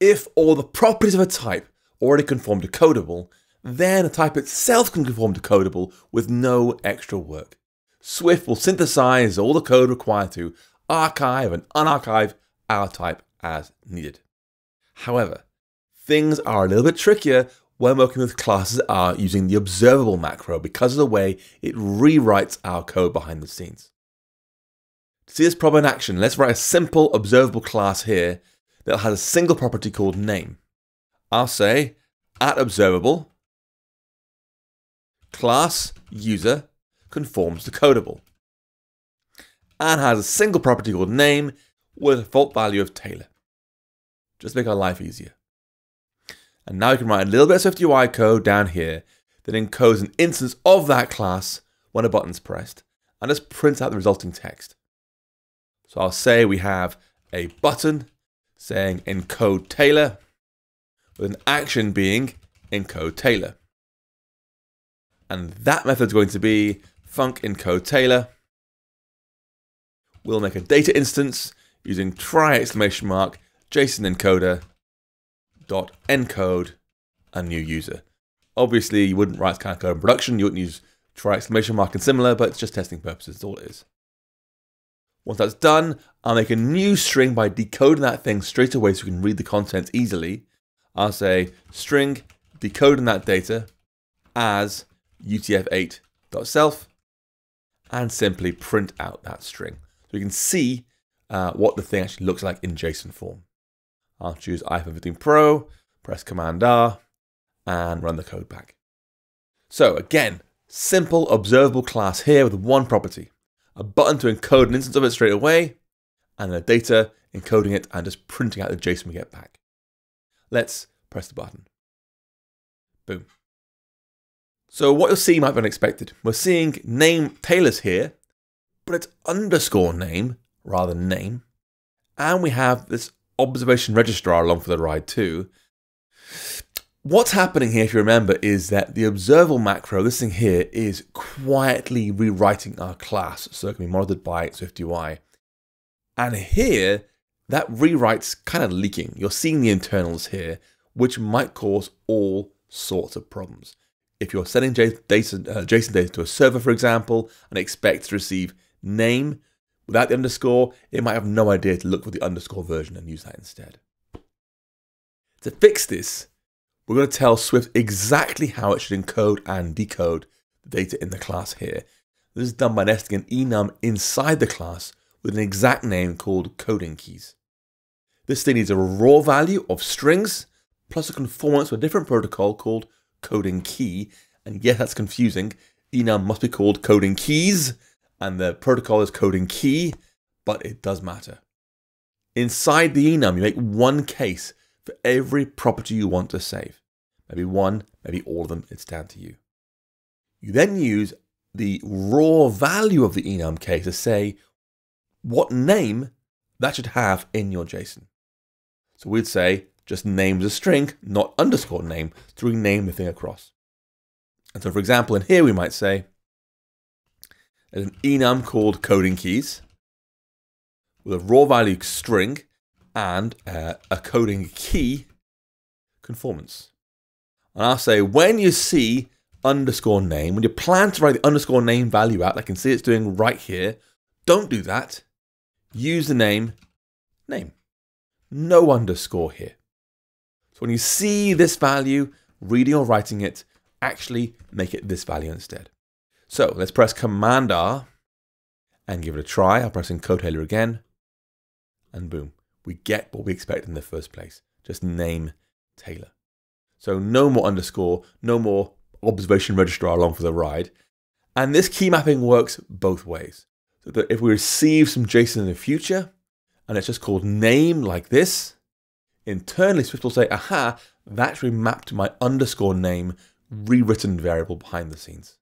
If all the properties of a type already conform to codable, then the type itself can conform to codable with no extra work. Swift will synthesize all the code required to archive and unarchive our type as needed. However, things are a little bit trickier when working with classes R using the observable macro because of the way it rewrites our code behind the scenes. To see this problem in action, let's write a simple observable class here that has a single property called name. I'll say at observable class user conforms to codable and has a single property called name with a default value of Taylor. Just make our life easier. And now you can write a little bit of SwiftUI code down here that encodes an instance of that class when a button's pressed and just prints out the resulting text. So I'll say we have a button saying encode Taylor with an action being encode Taylor. And that method is going to be func encode Taylor. We'll make a data instance using try exclamation mark JSON encoder dot encode a new user. Obviously, you wouldn't write this kind of code in production. You wouldn't use try exclamation mark and similar, but it's just testing purposes. That's all it is. Once that's done, I'll make a new string by decoding that thing straight away so we can read the contents easily. I'll say string decoding that data as utf8.self and simply print out that string. So we can see uh, what the thing actually looks like in JSON form. I'll choose iPhone 15 Pro, press Command R, and run the code back. So again, simple observable class here with one property. A button to encode an instance of it straight away, and the data encoding it and just printing out the JSON we get back. Let's press the button. Boom. So what you'll see might be unexpected. We're seeing name Taylor's here, but it's underscore name rather than name. And we have this observation registrar along for the ride too. What's happening here, if you remember, is that the observable macro, this thing here, is quietly rewriting our class, so it can be monitored by SwiftUI. And here, that rewrite's kind of leaking. You're seeing the internals here, which might cause all sorts of problems. If you're sending data, uh, JSON data to a server, for example, and expect to receive name without the underscore, it might have no idea to look for the underscore version and use that instead. To fix this, we're going to tell Swift exactly how it should encode and decode the data in the class here. This is done by nesting an enum inside the class with an exact name called coding keys. This thing needs a raw value of strings plus a conformance to a different protocol called coding key. And yes, that's confusing. Enum must be called coding keys and the protocol is coding key, but it does matter. Inside the enum, you make one case for every property you want to save. Maybe one, maybe all of them, it's down to you. You then use the raw value of the enum case to say what name that should have in your JSON. So we'd say just names a string, not underscore name, to rename the thing across. And so, for example, in here we might say there's an enum called coding keys with a raw value string and uh, a coding key conformance. And I'll say when you see underscore name, when you plan to write the underscore name value out, I can see it's doing right here, don't do that. Use the name name. No underscore here. So when you see this value, reading or writing it, actually make it this value instead. So let's press Command R and give it a try. I'll press encode Taylor again. And boom, we get what we expect in the first place. Just name Taylor. So no more underscore, no more observation registrar along for the ride. And this key mapping works both ways. So that if we receive some JSON in the future, and it's just called name like this, internally Swift will say, aha, that's mapped to my underscore name rewritten variable behind the scenes.